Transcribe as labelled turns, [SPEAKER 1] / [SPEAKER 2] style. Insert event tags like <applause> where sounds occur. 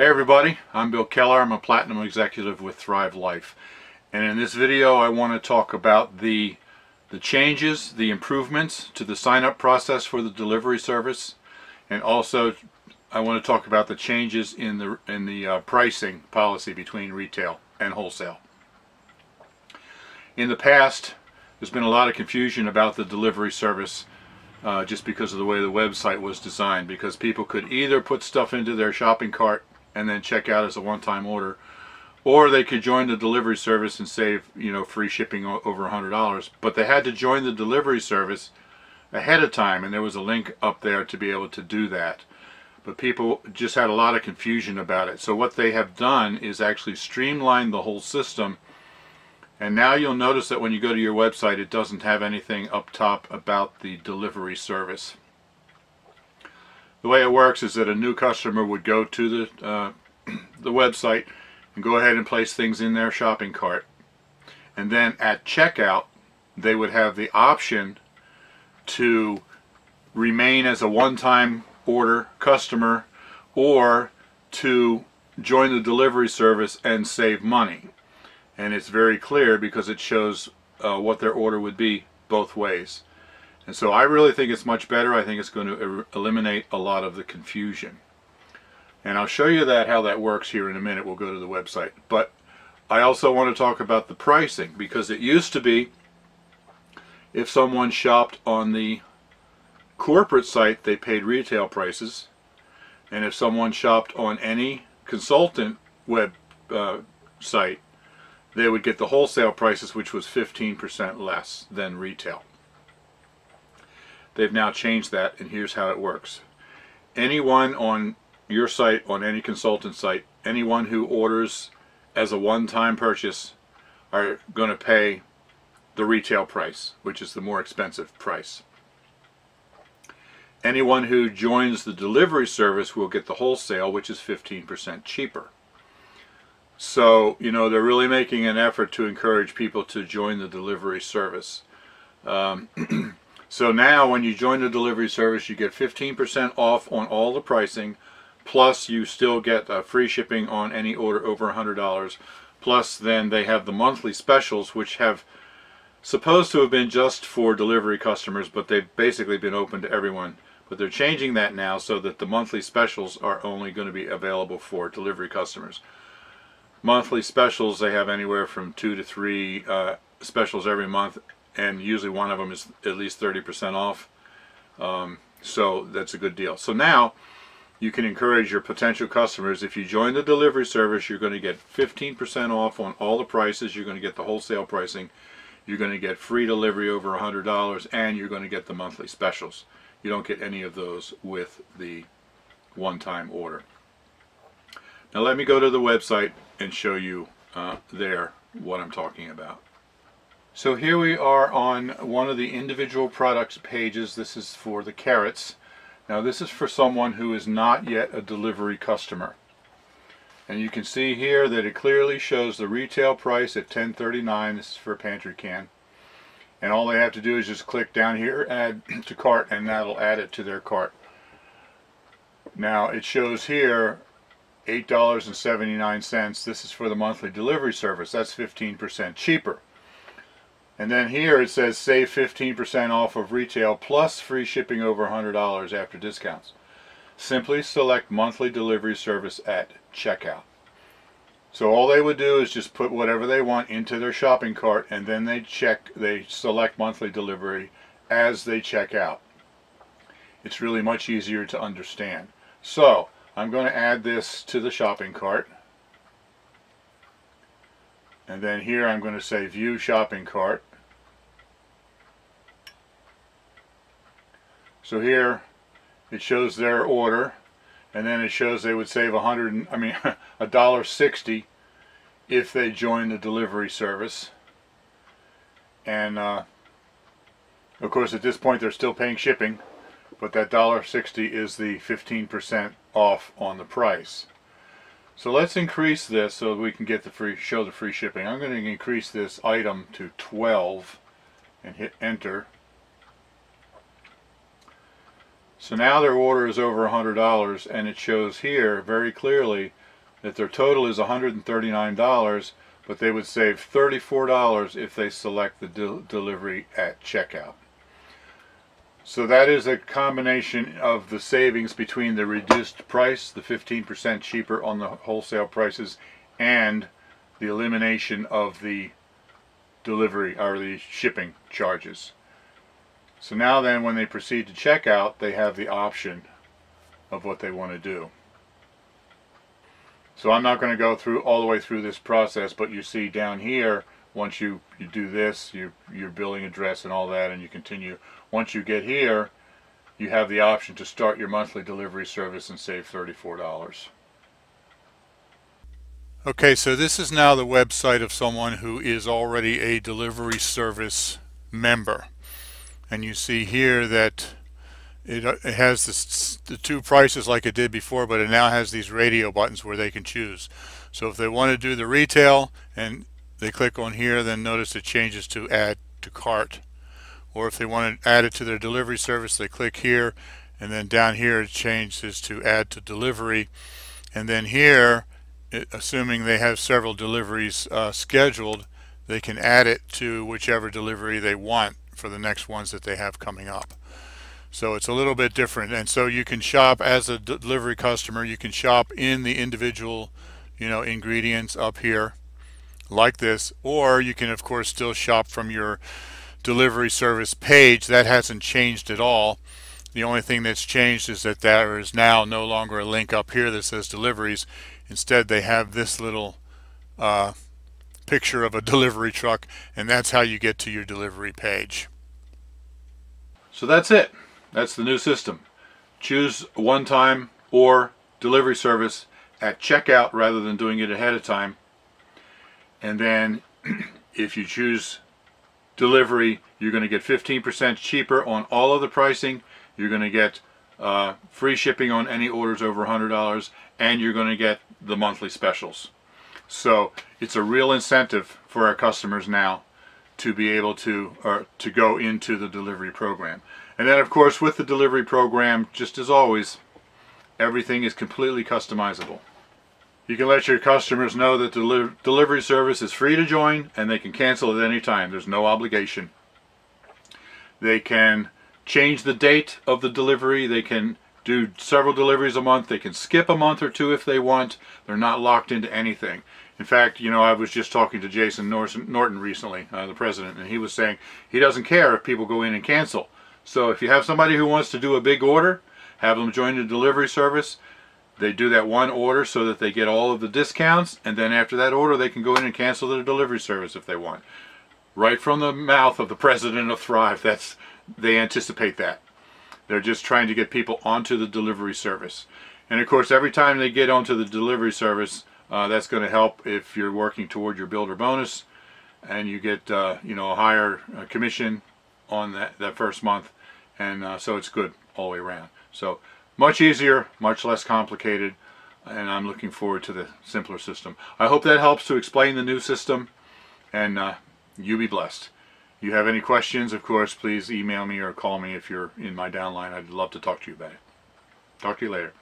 [SPEAKER 1] Hey everybody, I'm Bill Keller. I'm a Platinum Executive with Thrive Life. And in this video I want to talk about the, the changes, the improvements to the sign-up process for the delivery service. And also I want to talk about the changes in the, in the uh, pricing policy between retail and wholesale. In the past, there's been a lot of confusion about the delivery service uh, just because of the way the website was designed because people could either put stuff into their shopping cart and then check out as a one-time order. Or they could join the delivery service and save you know free shipping over a hundred dollars. But they had to join the delivery service ahead of time and there was a link up there to be able to do that. But people just had a lot of confusion about it. So what they have done is actually streamline the whole system. And now you'll notice that when you go to your website it doesn't have anything up top about the delivery service the way it works is that a new customer would go to the, uh, <clears throat> the website and go ahead and place things in their shopping cart. And then at checkout, they would have the option to remain as a one-time order customer or to join the delivery service and save money. And it's very clear because it shows uh, what their order would be both ways. And so I really think it's much better. I think it's going to eliminate a lot of the confusion. And I'll show you that how that works here in a minute. We'll go to the website. But I also want to talk about the pricing because it used to be if someone shopped on the corporate site, they paid retail prices. And if someone shopped on any consultant web uh, site, they would get the wholesale prices, which was 15% less than retail. They've now changed that and here's how it works. Anyone on your site, on any consultant site, anyone who orders as a one-time purchase are going to pay the retail price, which is the more expensive price. Anyone who joins the delivery service will get the wholesale, which is 15% cheaper. So, you know, they're really making an effort to encourage people to join the delivery service. Um, <clears throat> So now when you join the delivery service, you get 15% off on all the pricing, plus you still get uh, free shipping on any order over $100. Plus then they have the monthly specials, which have supposed to have been just for delivery customers, but they've basically been open to everyone. But they're changing that now so that the monthly specials are only going to be available for delivery customers. Monthly specials, they have anywhere from two to three uh, specials every month and usually one of them is at least 30% off. Um, so that's a good deal. So now you can encourage your potential customers. If you join the delivery service, you're going to get 15% off on all the prices. You're going to get the wholesale pricing. You're going to get free delivery over $100 and you're going to get the monthly specials. You don't get any of those with the one-time order. Now let me go to the website and show you uh, there what I'm talking about. So here we are on one of the individual products pages. This is for the carrots. Now this is for someone who is not yet a delivery customer. And you can see here that it clearly shows the retail price at $10.39. This is for a pantry can. And all they have to do is just click down here, add <clears throat> to cart, and that'll add it to their cart. Now it shows here $8.79. This is for the monthly delivery service. That's 15% cheaper. And then here it says save 15% off of retail plus free shipping over $100 after discounts. Simply select monthly delivery service at checkout. So all they would do is just put whatever they want into their shopping cart and then they check, they select monthly delivery as they check out. It's really much easier to understand. So I'm going to add this to the shopping cart. And then here I'm going to say view shopping cart. So here it shows their order and then it shows they would save a hundred I mean <laughs> a dollar sixty if they join the delivery service. And uh, of course at this point they're still paying shipping but that dollar sixty is the 15% off on the price. So let's increase this so we can get the free show the free shipping. I'm going to increase this item to 12 and hit enter so now their order is over $100 and it shows here very clearly that their total is $139, but they would save $34 if they select the de delivery at checkout. So that is a combination of the savings between the reduced price, the 15% cheaper on the wholesale prices, and the elimination of the delivery or the shipping charges. So now then when they proceed to checkout, they have the option of what they want to do. So I'm not going to go through all the way through this process, but you see down here, once you, you do this, your, your billing address and all that, and you continue, once you get here, you have the option to start your monthly delivery service and save $34. Okay, so this is now the website of someone who is already a delivery service member. And you see here that it, uh, it has this, the two prices like it did before, but it now has these radio buttons where they can choose. So if they want to do the retail and they click on here, then notice it changes to add to cart. Or if they want to add it to their delivery service, they click here, and then down here it changes to add to delivery. And then here, it, assuming they have several deliveries uh, scheduled, they can add it to whichever delivery they want for the next ones that they have coming up. So it's a little bit different. And so you can shop as a delivery customer, you can shop in the individual, you know, ingredients up here like this, or you can of course still shop from your delivery service page. That hasn't changed at all. The only thing that's changed is that there is now no longer a link up here that says deliveries. Instead, they have this little uh, picture of a delivery truck, and that's how you get to your delivery page. So that's it. That's the new system. Choose one time or delivery service at checkout rather than doing it ahead of time. And then <clears throat> if you choose delivery, you're going to get 15% cheaper on all of the pricing. You're going to get uh, free shipping on any orders over $100 and you're going to get the monthly specials. So it's a real incentive for our customers now to be able to or to go into the delivery program. And then of course with the delivery program, just as always, everything is completely customizable. You can let your customers know that the deli delivery service is free to join and they can cancel at any time. There's no obligation. They can change the date of the delivery. They can do several deliveries a month. They can skip a month or two if they want. They're not locked into anything. In fact, you know, I was just talking to Jason Norton recently, uh, the president, and he was saying he doesn't care if people go in and cancel. So if you have somebody who wants to do a big order, have them join the delivery service. They do that one order so that they get all of the discounts, and then after that order, they can go in and cancel their delivery service if they want. Right from the mouth of the president of Thrive, that's they anticipate that. They're just trying to get people onto the delivery service. And of course, every time they get onto the delivery service, uh, that's going to help if you're working toward your builder bonus and you get uh, you know a higher uh, commission on that, that first month. And uh, so it's good all the way around. So much easier much less complicated and I'm looking forward to the simpler system. I hope that helps to explain the new system and uh, you be blessed you have any questions of course please email me or call me if you're in my downline. I'd love to talk to you about it. Talk to you later